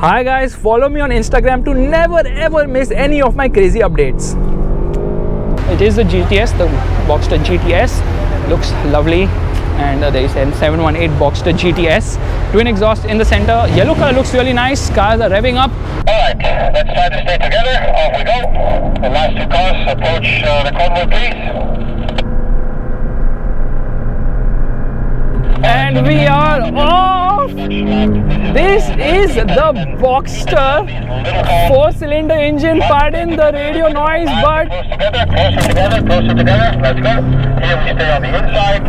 Hi guys, follow me on Instagram to never ever miss any of my crazy updates. It is the GTS, the Boxster GTS. Looks lovely and uh, there is a 718 Boxster GTS. Twin exhaust in the center. Yellow color looks really nice. Cars are revving up. Alright, let's try to stay together. Off we go. The last two cars approach uh, the convoy, please. And we are off! This is the Boxster four cylinder engine. Pardon the radio noise, but together, closer together, closer together. Let's go. Here we stay on the inside.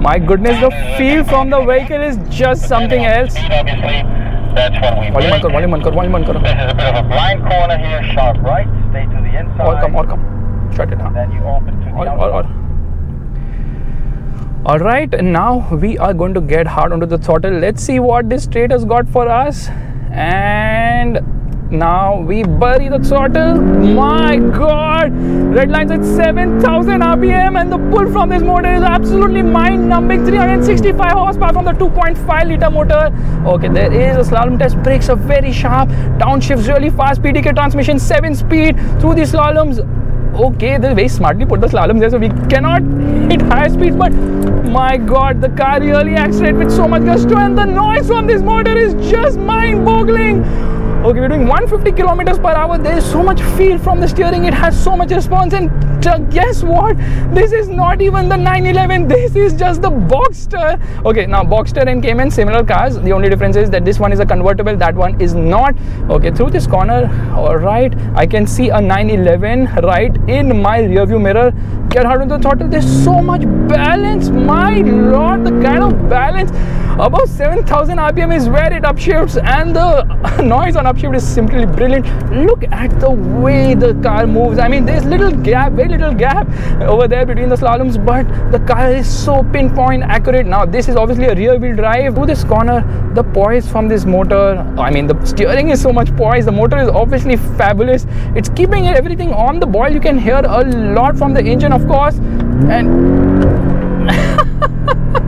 my goodness, the feel from the vehicle is just something else. That's when we Volume volume volume. This is a bit of a blind corner here, sharp right. Stay to the inside. Or come, or come. Shut it down. Then you open to the Or, or, or. All right, and now we are going to get hard onto the throttle. Let's see what this straight has got for us. And now we bury the throttle. My God, red lines at 7,000 RPM, and the pull from this motor is absolutely mind-numbing. 365 horsepower from the 2.5 liter motor. Okay, there is a slalom test. Brakes are very sharp. Downshifts really fast. PDK transmission, seven speed through the slaloms okay, they very smartly put the slaloms there, so we cannot hit high speeds. But my God, the car really accelerates with so much gusto, and the noise from this motor is just mind-boggling. Okay, we're doing 150 kilometers per hour. There is so much feel from the steering. It has so much response. And guess what? This is not even the 911. This is just the Boxster. Okay, now Boxster and Cayman similar cars. The only difference is that this one is a convertible. That one is not. Okay, through this corner, all right, I can see a 911 right in my rear view mirror. Get hard on the throttle. There's so much balance. My lord, the kind of balance above 7000 rpm is where it upshifts and the noise on upshift is simply brilliant. Look at the way the car moves. I mean there's little gap very little gap over there between the slaloms but the car is so pinpoint accurate. Now this is obviously a rear wheel drive. To this corner the poise from this motor i mean the steering is so much poise. The motor is obviously fabulous. It's keeping everything on the boil you can hear a lot from the engine of course. And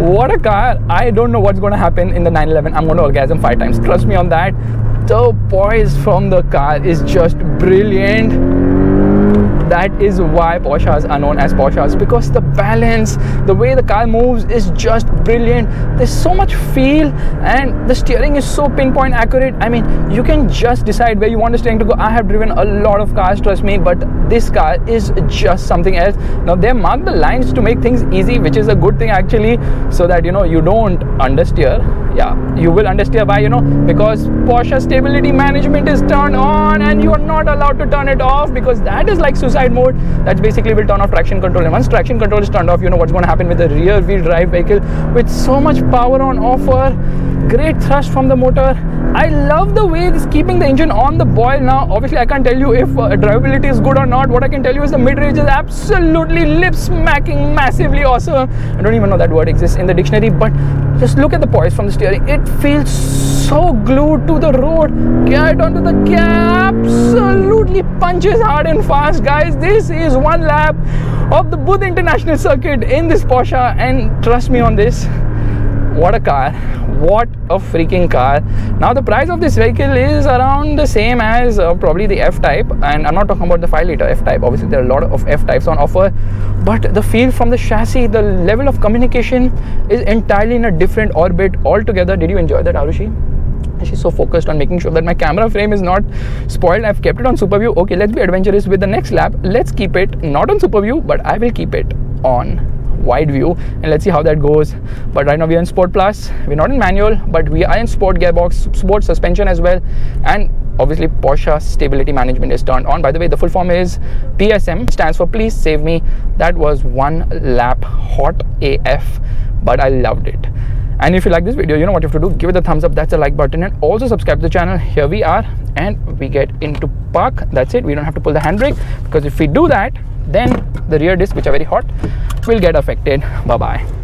what a car. I don't know what's going to happen in the 911 i'm going to orgasm five times. Trust me on that. The poise from the car is just brilliant that is why Porsches are known as Porsches because the balance, the way the car moves is just brilliant. There's so much feel and the steering is so pinpoint accurate. I mean, you can just decide where you want the steering to go. I have driven a lot of cars, trust me, but this car is just something else. Now they mark the lines to make things easy, which is a good thing actually, so that you know you don't understeer. Yeah, you will understeer by you know because Porsche stability management is turned on and you are not allowed to turn it off because that is like suicide mode that's basically will turn off traction control. And once traction control is turned off you know what's going to happen with the rear wheel drive vehicle. With so much power on offer great thrust from the motor. I love the way it's keeping the engine on the boil now. Obviously i can't tell you if uh, drivability is good or not. What i can tell you is the mid-range is absolutely lip smacking massively awesome. I don't even know that word exists in the dictionary but just look at the poise from the steering. It feels so glued to the road get onto the gap absolutely punches hard and fast. Guys this is one lap of the Buddh International Circuit in this Porsche and trust me on this what a car. What a freaking car. Now the price of this vehicle is around the same as uh, probably the f type and i'm not talking about the 5 liter f type obviously there are a lot of f types on offer. But the feel from the chassis the level of communication is entirely in a different orbit altogether. Did you enjoy that arushi? She's so focused on making sure that my camera frame is not spoiled. I've kept it on super view okay let's be adventurous with the next lap. Let's keep it not on super view but i will keep it on wide view and let's see how that goes. But right now we're in sport plus. We're not in manual but we are in sport gearbox sport suspension as well. And obviously Porsche stability management is turned on. By the way the full form is PSM stands for please save me. That was one lap hot AF but I loved it and if you like this video you know what you have to do? Give it a thumbs up that's a like button and also subscribe to the channel. Here we are and we get into park. That's it. We don't have to pull the handbrake because if we do that then the rear disc which are very hot will get affected. Bye bye